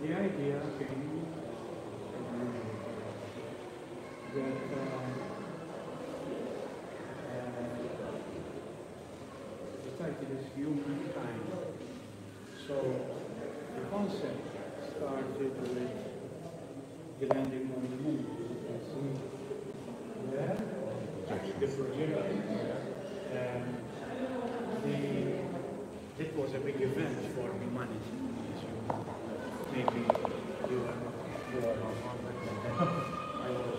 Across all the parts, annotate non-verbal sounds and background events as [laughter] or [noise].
the idea came that uh, uh, the title is Humankind. So the concept started with the landing on the moon. There, the projector. Um, the, it was a big event for humanity. as you know. Maybe you are not you are not on that. I was.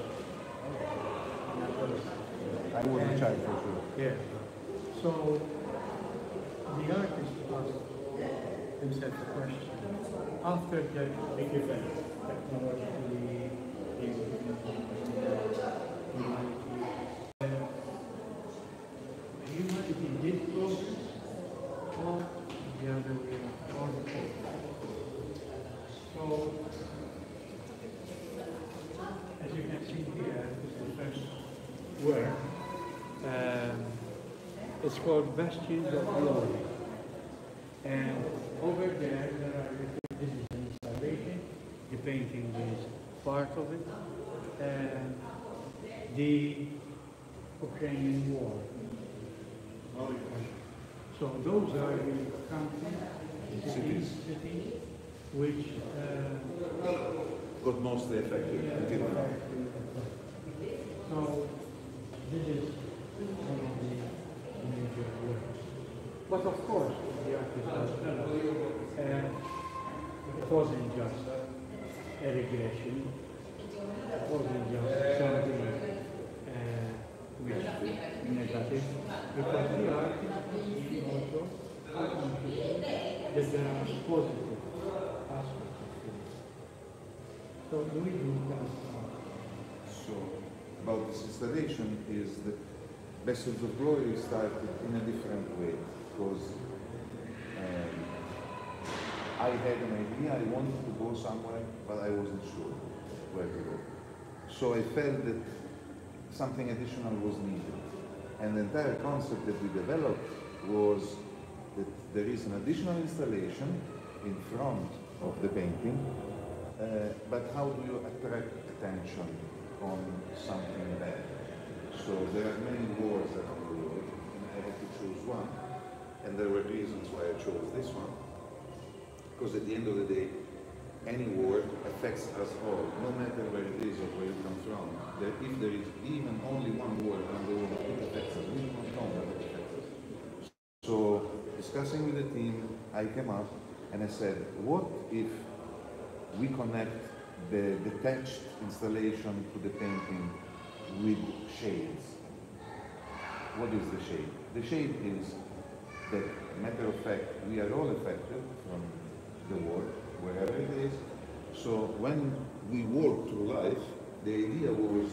I was Child for sure. yeah. So the artist asked himself the question after the big event, technologically, humanity, uh, humanity did progress or the other way around, or the So, as you can see here, this is the first work. Um, it's called Bastions of Glory. And over there, there are this is an installation. The painting is part of it. And the Ukrainian war. So those are the countries, cities, cities, which uh, Got mostly affected until now. so this is one of the major works. But of course, the does tell us, uh, it wasn't just a regression, it wasn't just something uh, which negative, because the artist is also that there are positive aspects of it. So we do that. So, about this installation is that Vessels of Glory started in a different way because um, I had an idea, I wanted to go somewhere, but I wasn't sure where to go. So I felt that something additional was needed. And the entire concept that we developed was that there is an additional installation in front of the painting, uh, but how do you attract attention on something bad? So there are many wars around the world, and I had to choose one. And there were reasons why I chose this one. Because at the end of the day, any war affects us all, no matter where it is or where it comes from. There, if there is even only one war around the world, it affects us. We don't know that it affects us. So, discussing with the team, I came up and I said, what if we connect the detached installation to the painting with shades? What is the shade? The shade is that, matter of fact, we are all affected from the world, wherever it is. So when we walk through life, the idea was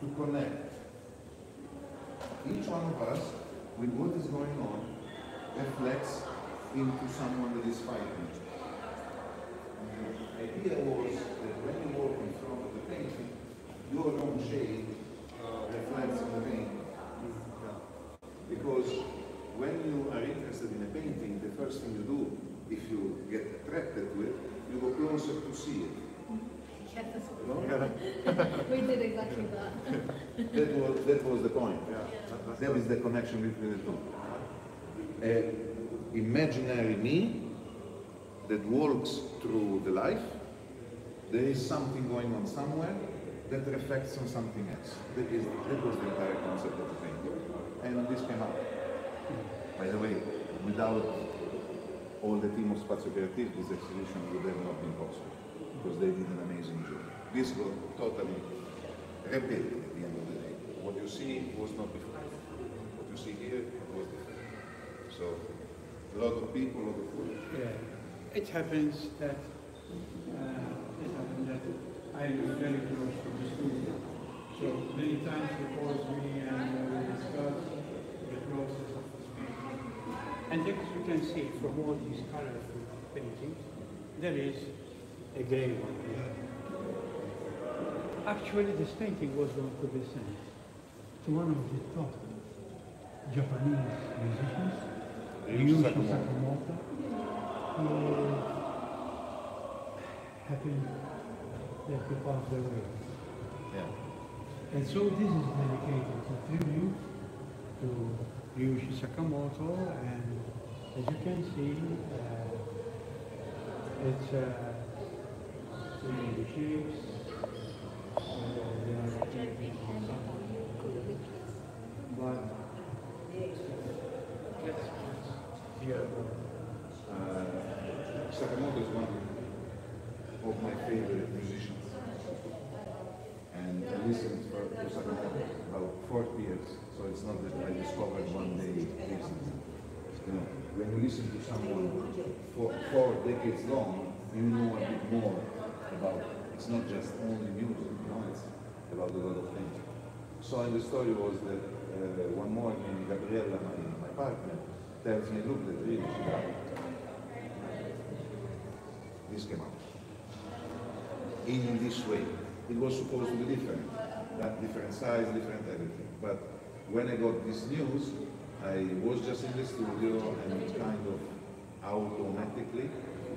to connect each one of us with what is going on reflects into someone that is fighting. The idea was that when you walk in front of the painting, your own shade Uh, reflects in the painting. Because when you are interested in a painting, the first thing you do, if you get attracted to it, you go closer to see it. Yes, No? [laughs] we did exactly that. [laughs] That was, that was the point. There is the connection between the two. A imaginary me that walks through the life, there is something going on somewhere that reflects on something else. That, is, that was the entire concept of the painting. And this came up. By the way, without all the team of Spazju Kreattiv, this exhibition would have not been possible because they did an amazing job. This was totally rebuilt at the end of the day. What you see was not before. What you see here was different. So, a lot of people, a lot of work. Yeah, it happens that uh, it happens that I live very close to the studio. So many times he calls me and uh, we discuss the process of this painting. And as you can see from all these colorful paintings, there is a gray one here. Actually, this painting was going to be sent to one of the top Japanese musicians, Ryuichi Ryuichi Sakamoto. Sakamoto. who happened that he passed away. Yeah. And so this is dedicated to tribute to Ryuichi Sakamoto and as you can see, uh, it's uh, in the shapes, uh, they are painted on some- but let's hear Uh, Sakamoto is one of my favorite musicians. Listened for, about 40 years, so it's not that I discovered one day recently. You know, when you listen to someone for four decades long, you know a bit more about, it's not just only music, you know, it's about a lot of things. So and the story was that uh, one morning, Gabriella, my, my partner, tells me, look, that really this came out. In this way. It was supposed to be different. That different size, different everything. But when I got this news, I was just in the studio and it kind of automatically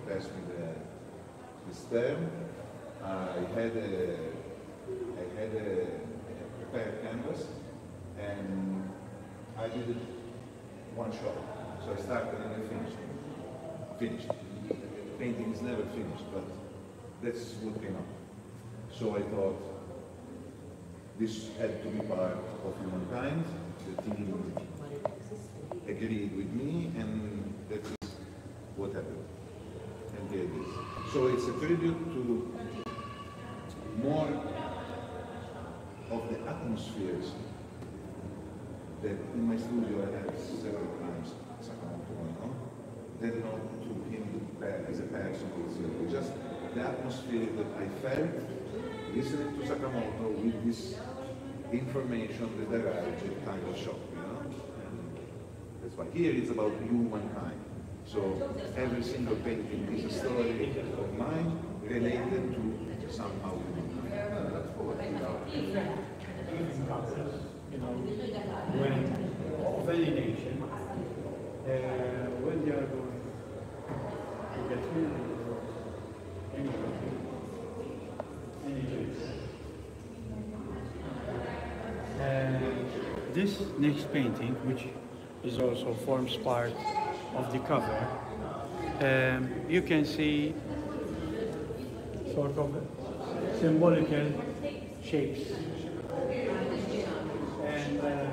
passed me the, the stem. I had a I had a, a prepared canvas and I did it one shot. So I started and I finished. Finished painting is never finished, but that's what came up. So I thought this had to be part of humankind. The team agreed with me, and that is what happened. And here it is. So it's a tribute to more of the atmospheres that in my studio I have several times Sakamoto on, than not to him as a person. Just the atmosphere that I felt listening to Sakamoto with this information that arrived at kind of shock, you know? And that's why here it's about humankind. So every single painting is a story of mine related to somehow humankind. different cultures, you know, when any nation, uh, when they are going to get married or any country, any place. And this next painting, which is also forms part of the cover, um, you can see sort of symbolical shapes. And uh,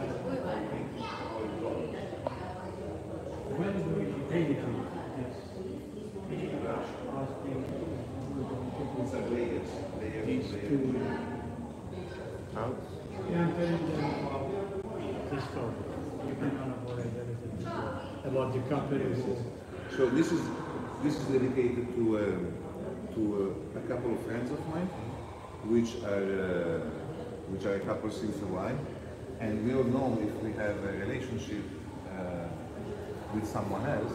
when we painted this, asking a layers, layers, these two, yeah, I'm telling them about avoid everything about the comparison. So this is this is dedicated to um, to uh, a couple of friends of mine, which are uh, which are a couple since a while, and we all know if we have a relationship uh, with someone else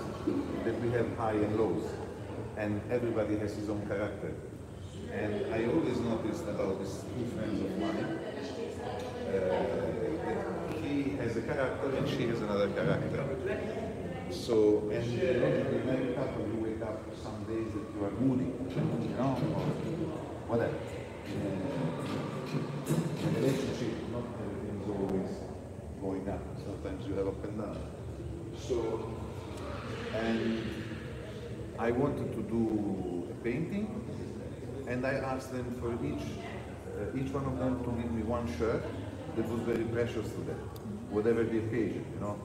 that we have high and lows, and everybody has his own character. And I always noticed about these two friends of mine uh, that he has a character and she has another character. So, and you know, the married couple, you wake up some days that you are moody, you know, or whatever. In a relationship, not everything is always going up. Sometimes you have up and down. So, and I wanted to do a painting, and I asked them for each, uh, each one of them to give me one shirt that was very precious to them, whatever the occasion, you know.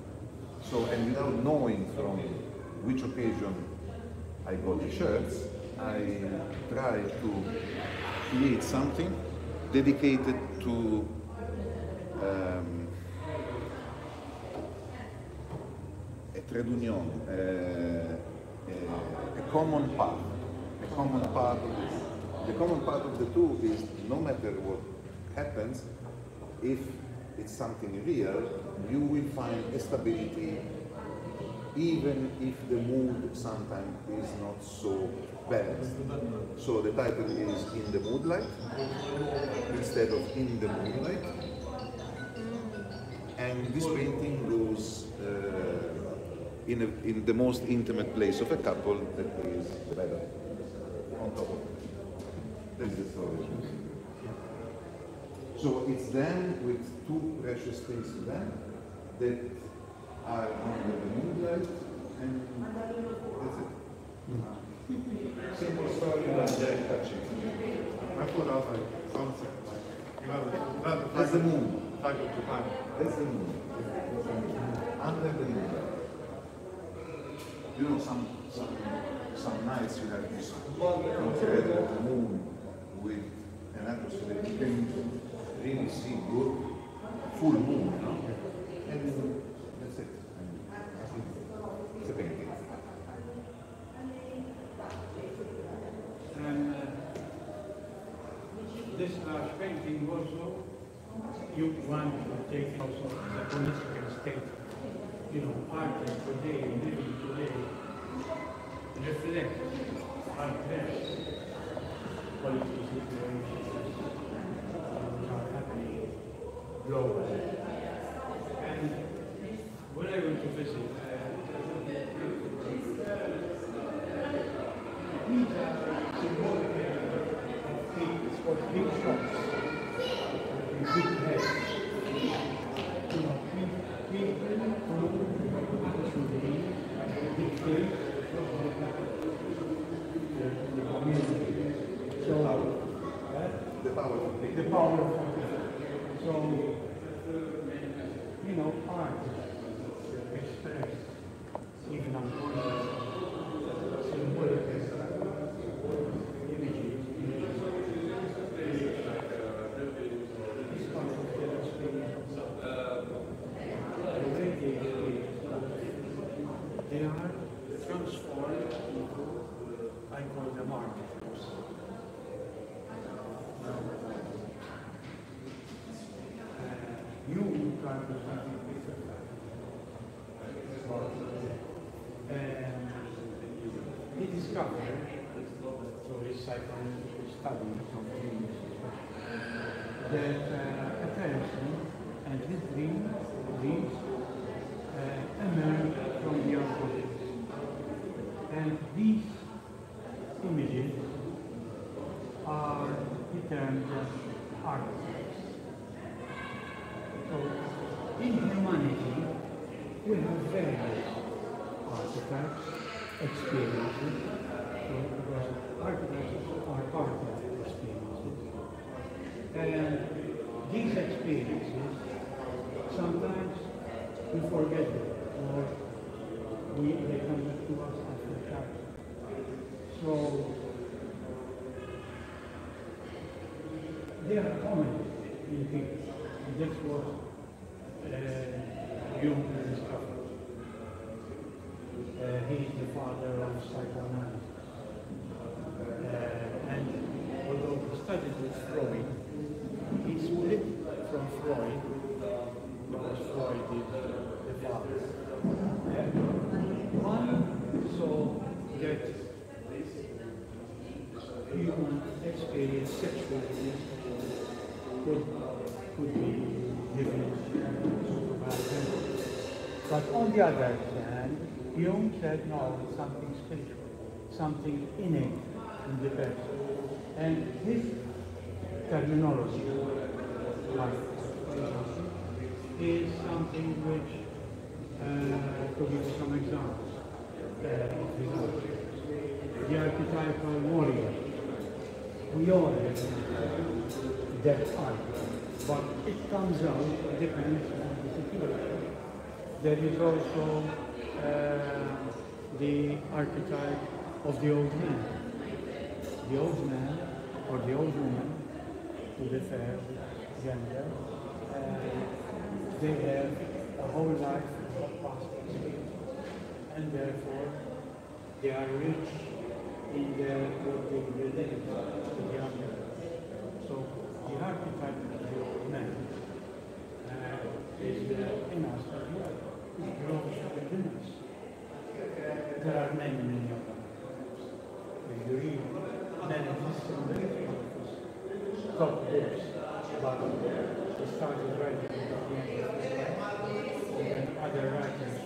So, and without knowing from which occasion I got the shirts, I tried to create something dedicated to um, a trade union, uh, a, a common path, a common path. The common part of the two is no matter what happens, if it's something real, you will find a stability even if the mood sometimes is not so balanced. So the title is In the Moonlight instead of In the Moonlight. And this painting goes uh, in, a, in the most intimate place of a couple that is the on top of it. That's the storage. So it's them with two pressure space them that are under the moonlight and that's it. Hmm. Simple story but very touching. I thought I was like, sunset, like, you know, the, you know, the That's the moon. flag of Japan. That's the moon. Under the moon. You know, some some some nights you have this incredible moon with an atmosphere that you can really see good full moon, no? And uh, this large painting also, you want to take also the political state. You know, artists today, living today, reflect past political situations went to visit, the uh, power the power of so you know art express even unconscious symbolic images it's part of their experience the way they experience life. they are transformed into I call them archetypes you try to something different. And his psychoanalytical study of dreams, that uh, a person and his dream, dreams uh, emerge from the unconscious. And these images are termed as archetypes. So, in humanity, we have various archetypes, experiences, And these experiences, sometimes we forget them, or they come back to us after time. So, they are common in people. And that's what uh, Jung discovered. Uh, he is the father of psychoanalysis. Uh, and although he studied with Freud, he split from Freud because Freud is the father. One saw that human experience sexually could, could be different, supervised. But on the other hand, Jung said no, something spiritual, something innate in the person. And his terminology, like, is something which, uh, to give some examples, of his work. the archetypal warrior. We all have that archetype, but it comes out depends on the situation. There is also uh, the archetype of the old man. The old man or the old woman, to the fair gender, uh, they have a whole life of past experiences, and therefore they are rich in their what they relate to the other. So the archetype of the old man uh, is uh, in us as well. It grows within us. There are many, many of them. You read many history top books, but he started writing at the end of his life, and other history